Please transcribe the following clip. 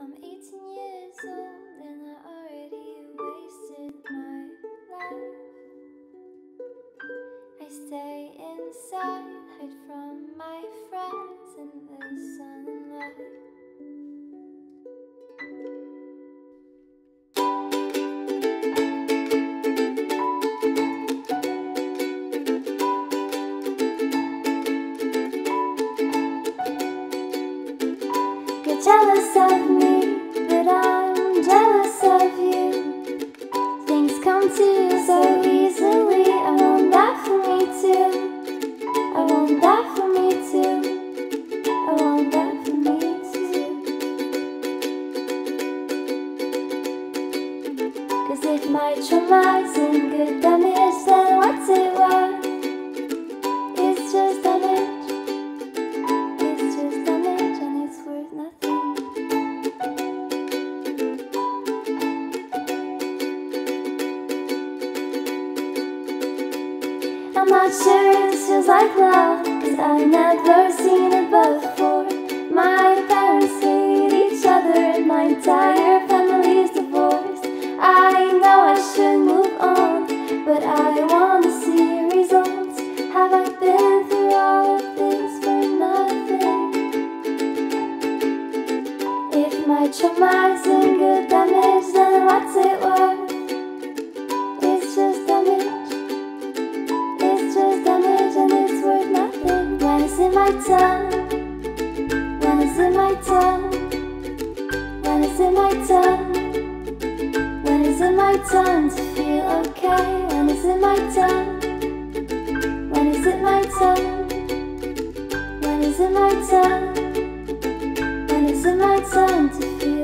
I'm 18 years old and I already wasted my life. I stay inside, hide from my friends in the sunlight. Jealous of me, If my traumatizing good damage, then what's it worth? It's just damage. It's just damage and it's worth nothing. I'm not sure this feels like love, cause I've never seen it before. My parents hate each other, and my entire but I wanna see results. Have I been through all of this for nothing? If my trauma's in good damage, then what's it worth? It's just damage. It's just damage and it's worth nothing. When is it my turn? When is it my turn? When is it my turn? When is it my turn to feel okay? When is it my turn? When is it my turn? When is it my turn to feel